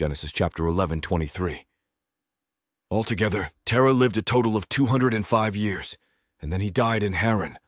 Genesis chapter 11, 23. Altogether, Terah lived a total of 205 years, and then he died in Haran,